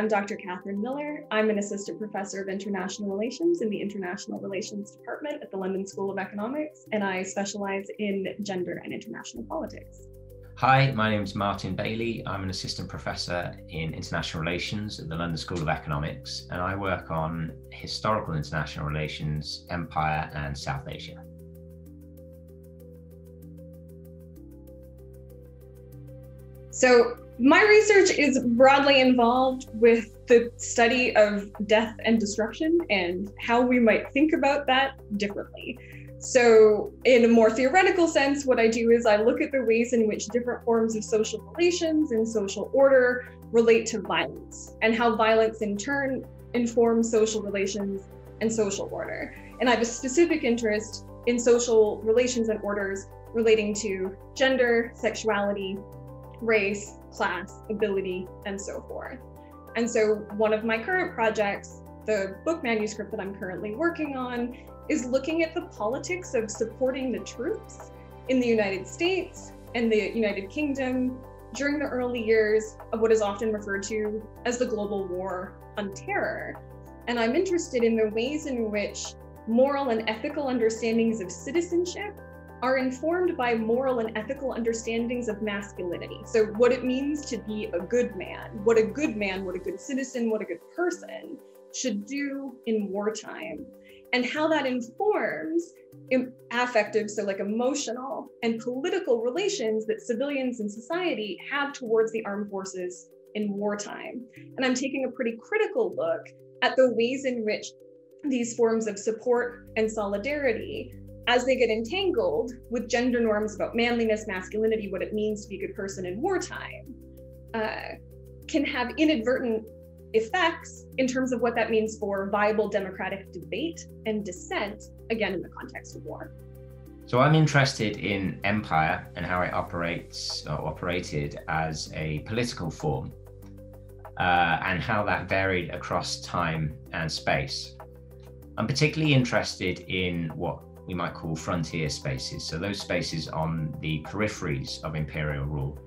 I'm Dr. Katharine Millar. I'm an assistant professor of international relations in the International Relations Department at the London School of Economics, and I specialize in gender and international politics. Hi, my name is Martin Bayly. I'm an assistant professor in international relations at the London School of Economics, and I work on historical international relations, empire, and South Asia. So, my research is broadly involved with the study of death and destruction and how we might think about that differently. So, in a more theoretical sense, what I do is I look at the ways in which different forms of social relations and social order relate to violence, and how violence in turn informs social relations and social order. And I have a specific interest in social relations and orders relating to gender, sexuality, race, class, ability, and so forth. And so, one of my current projects, the book manuscript that I'm currently working on, is looking at the politics of supporting the troops in the United States and the United Kingdom during the early years of what is often referred to as the global war on terror. And I'm interested in the ways in which moral and ethical understandings of citizenship are informed by moral and ethical understandings of masculinity. So, what it means to be a good man, what a good man, what a good citizen, what a good person should do in wartime, and how that informs affective, so like emotional and political relations that civilians in society have towards the armed forces in wartime. And I'm taking a pretty critical look at the ways in which these forms of support and solidarity as they get entangled with gender norms about manliness, masculinity, what it means to be a good person in wartime, uh, can have inadvertent effects in terms of what that means for viable democratic debate and dissent, again, in the context of war. So I'm interested in empire and how it operates or operated as a political form uh, and how that varied across time and space. I'm particularly interested in what we might call frontier spaces. So those spaces on the peripheries of imperial rule.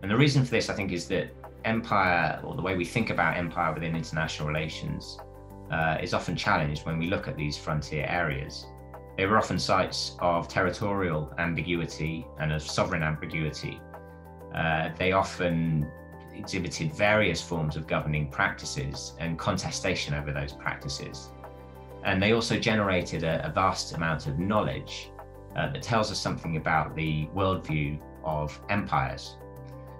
And the reason for this, I think, is that empire or the way we think about empire within international relations uh, is often challenged when we look at these frontier areas. They were often sites of territorial ambiguity and of sovereign ambiguity. Uh, they often exhibited various forms of governing practices and contestation over those practices. And they also generated a, a vast amount of knowledge uh, that tells us something about the worldview of empires.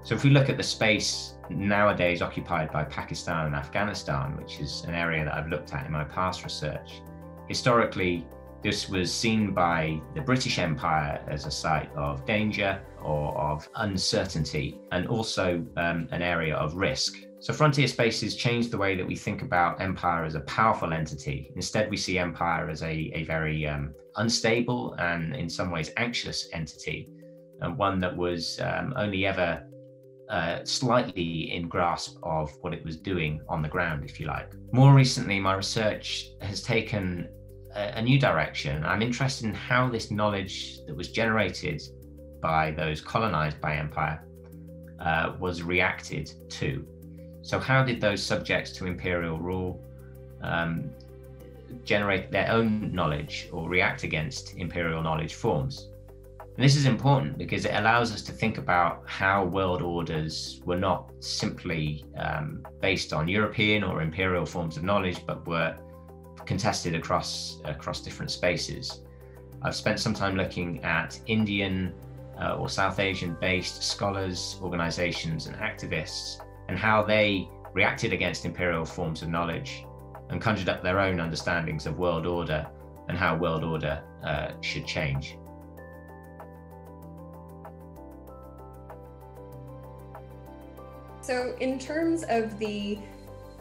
So, if we look at the space nowadays occupied by Pakistan and Afghanistan, which is an area that I've looked at in my past research, historically, this was seen by the British Empire as a site of danger or of uncertainty, and also um, an area of risk. So frontier spaces change the way that we think about empire as a powerful entity. Instead, we see empire as a, a very um, unstable and in some ways anxious entity, and one that was um, only ever uh, slightly in grasp of what it was doing on the ground, if you like. More recently, my research has taken a, a new direction. I'm interested in how this knowledge that was generated by those colonized by empire uh, was reacted to. So, how did those subjects to imperial rule um, generate their own knowledge or react against imperial knowledge forms? And this is important because it allows us to think about how world orders were not simply um, based on European or imperial forms of knowledge, but were contested across across different spaces. I've spent some time looking at Indian uh, or South Asian based scholars, organizations, and activists and how they reacted against imperial forms of knowledge and conjured up their own understandings of world order and how world order uh, should change. So, in terms of the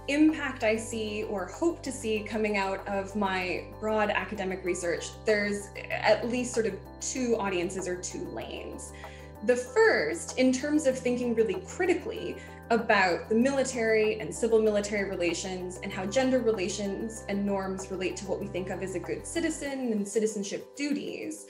impact I see or hope to see coming out of my broad academic research, there's at least sort of two audiences or two lanes. The first, in terms of thinking really critically about the military and civil military relations and how gender relations and norms relate to what we think of as a good citizen and citizenship duties,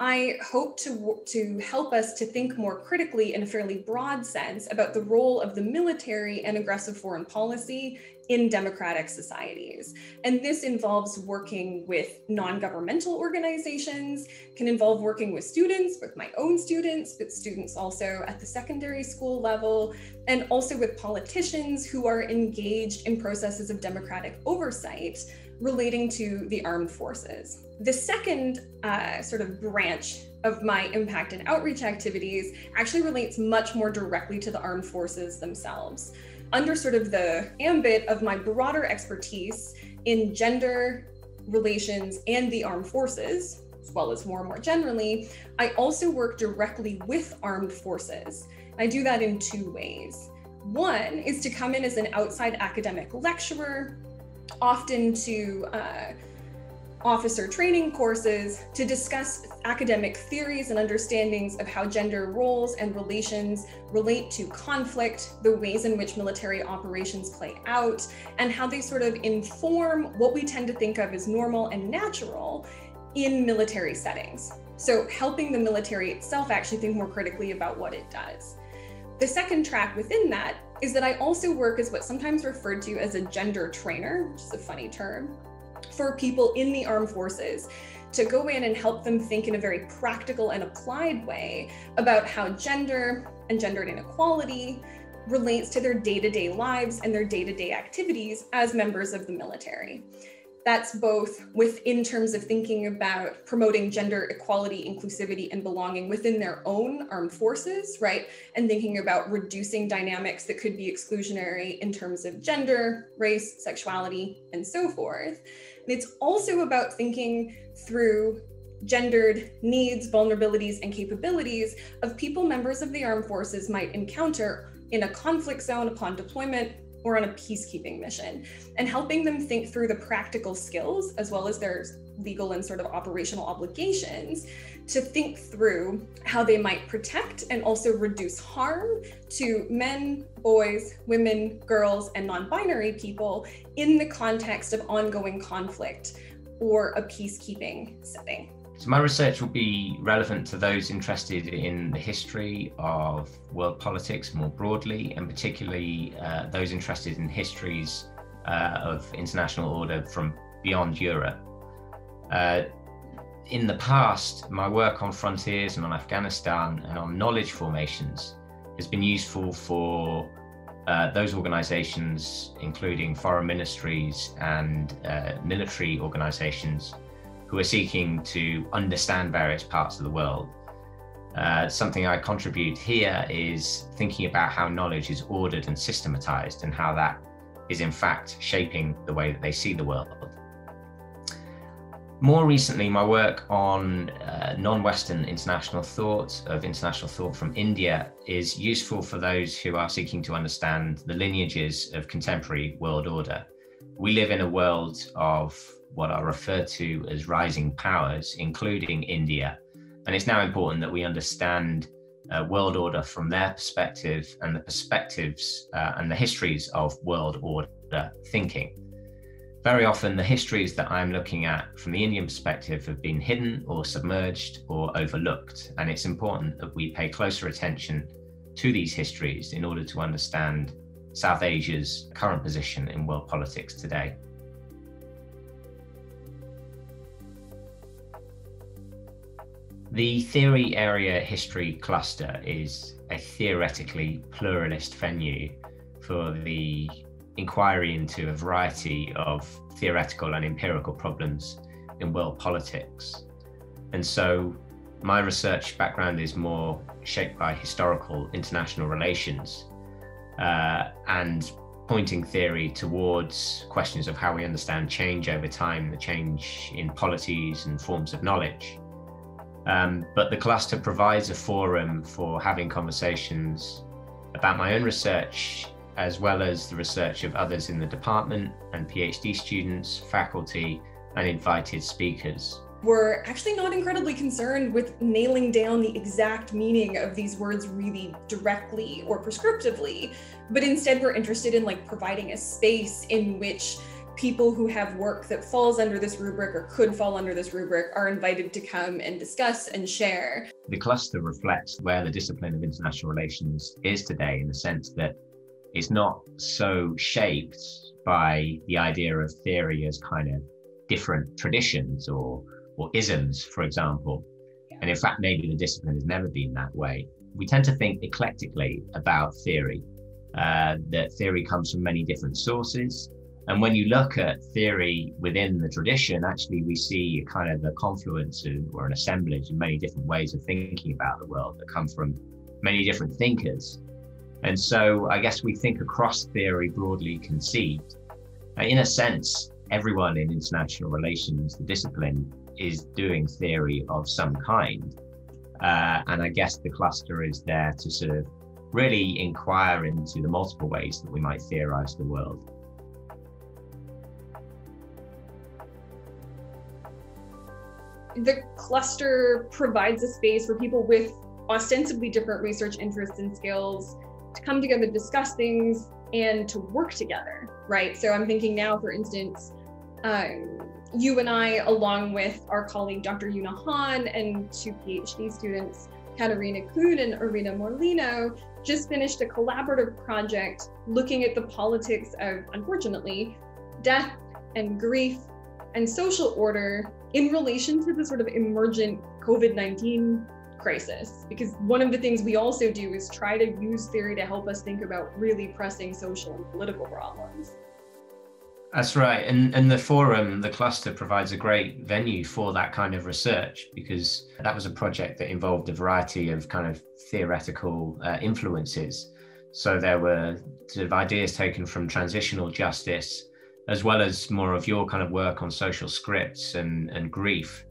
I hope to, to help us to think more critically in a fairly broad sense about the role of the military and aggressive foreign policy in democratic societies. And this involves working with non governmental organizations, can involve working with students, with my own students, but students also at the secondary school level, and also with politicians who are engaged in processes of democratic oversight relating to the armed forces. The second uh, sort of branch of my impact and outreach activities actually relates much more directly to the armed forces themselves. Under sort of the ambit of my broader expertise in gender relations and the armed forces, as well as more and more generally, I also work directly with armed forces. I do that in two ways. One is to come in as an outside academic lecturer often to uh, officer training courses to discuss academic theories and understandings of how gender roles and relations relate to conflict, the ways in which military operations play out, and how they sort of inform what we tend to think of as normal and natural in military settings. So, helping the military itself actually think more critically about what it does. The second track within that is that I also work as what's sometimes referred to as a gender trainer, which is a funny term, for people in the armed forces to go in and help them think in a very practical and applied way about how gender and gendered inequality relates to their day to day lives and their day to day activities as members of the military that's both within in terms of thinking about promoting gender equality, inclusivity, and belonging within their own armed forces, right? And thinking about reducing dynamics that could be exclusionary in terms of gender, race, sexuality, and so forth. And it's also about thinking through gendered needs, vulnerabilities, and capabilities of people members of the armed forces might encounter in a conflict zone upon deployment or on a peacekeeping mission and helping them think through the practical skills as well as their legal and sort of operational obligations to think through how they might protect and also reduce harm to men, boys, women, girls, and non binary people in the context of ongoing conflict or a peacekeeping setting. So, my research will be relevant to those interested in the history of world politics more broadly, and particularly uh, those interested in histories uh, of international order from beyond Europe. Uh, in the past, my work on frontiers and on Afghanistan and on knowledge formations has been useful for uh, those organizations, including foreign ministries and uh, military organizations, who are seeking to understand various parts of the world. Uh, something I contribute here is thinking about how knowledge is ordered and systematized and how that is in fact shaping the way that they see the world. More recently, my work on uh, non Western international thought, of international thought from India, is useful for those who are seeking to understand the lineages of contemporary world order. We live in a world of what are referred to as rising powers, including India. And it's now important that we understand uh, world order from their perspective and the perspectives uh, and the histories of world order thinking. Very often, the histories that I'm looking at from the Indian perspective have been hidden or submerged or overlooked. And it's important that we pay closer attention to these histories in order to understand South Asia's current position in world politics today. The theory area history cluster is a theoretically pluralist venue for the inquiry into a variety of theoretical and empirical problems in world politics. And so my research background is more shaped by historical international relations uh, and pointing theory towards questions of how we understand change over time, the change in polities and forms of knowledge. Um, but the cluster provides a forum for having conversations about my own research, as well as the research of others in the department and PhD students, faculty, and invited speakers. We're actually not incredibly concerned with nailing down the exact meaning of these words really directly or prescriptively, but instead we're interested in like providing a space in which people who have work that falls under this rubric or could fall under this rubric are invited to come and discuss and share. The cluster reflects where the discipline of international relations is today in the sense that it's not so shaped by the idea of theory as kind of different traditions or, or isms, for example. And in fact, maybe the discipline has never been that way. We tend to think eclectically about theory, uh, that theory comes from many different sources. And when you look at theory within the tradition, actually, we see kind of a confluence of, or an assemblage of many different ways of thinking about the world that come from many different thinkers. And so I guess we think across theory broadly conceived. In a sense, everyone in international relations, the discipline, is doing theory of some kind. Uh, and I guess the cluster is there to sort of really inquire into the multiple ways that we might theorize the world. The cluster provides a space for people with ostensibly different research interests and skills to come together, to discuss things, and to work together, right? So I'm thinking now, for instance, um, you and I, along with our colleague Dr. Yuna Han and two PhD students, Katarina Kuhn and Irina Morlino, just finished a collaborative project looking at the politics of, unfortunately, death and grief and social order in relation to the sort of emergent COVID 19 crisis. Because one of the things we also do is try to use theory to help us think about really pressing social and political problems. That's right. And, and the forum, the cluster provides a great venue for that kind of research because that was a project that involved a variety of kind of theoretical uh, influences. So there were sort of ideas taken from transitional justice, as well as more of your kind of work on social scripts and, and grief.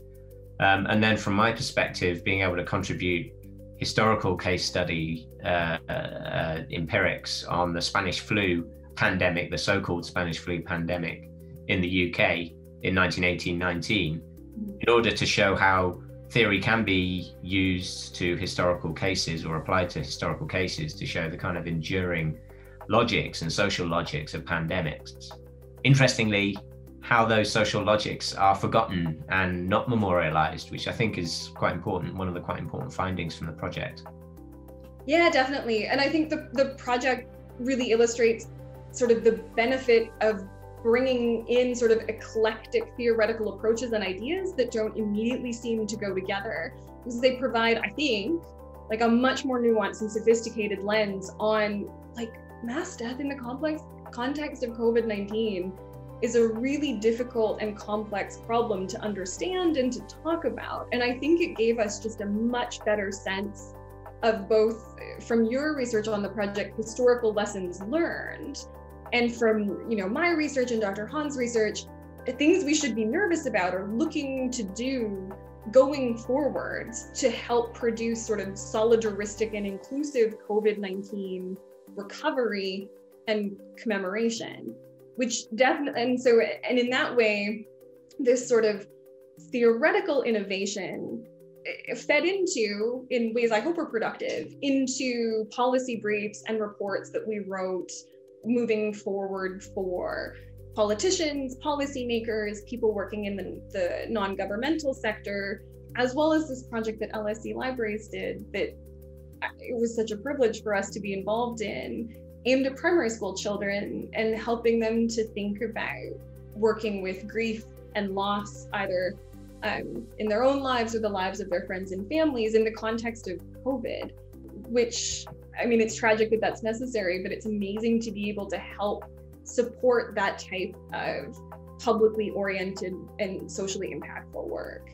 Um, and then from my perspective, being able to contribute historical case study uh, uh, empirics on the Spanish flu pandemic, the so called Spanish flu pandemic in the UK in 1918 19, in order to show how theory can be used to historical cases or applied to historical cases to show the kind of enduring logics and social logics of pandemics. Interestingly, how those social logics are forgotten and not memorialized, which I think is quite important, one of the quite important findings from the project. Yeah, definitely. And I think the, the project really illustrates sort of the benefit of bringing in sort of eclectic theoretical approaches and ideas that don't immediately seem to go together because they provide i think like a much more nuanced and sophisticated lens on like mass death in the complex context of covid-19 is a really difficult and complex problem to understand and to talk about and i think it gave us just a much better sense of both from your research on the project historical lessons learned and from you know my research and Dr. Han's research, things we should be nervous about or looking to do going forward to help produce sort of solidaristic and inclusive COVID-19 recovery and commemoration, which definitely and so and in that way, this sort of theoretical innovation eh, fed into in ways I hope are productive into policy briefs and reports that we wrote moving forward for politicians, policymakers, people working in the, the non governmental sector, as well as this project that LSE Libraries did that it was such a privilege for us to be involved in, aimed at primary school children and helping them to think about working with grief and loss, either um, in their own lives or the lives of their friends and families in the context of COVID, which I mean, it's tragic that that's necessary, but it's amazing to be able to help support that type of publicly oriented and socially impactful work.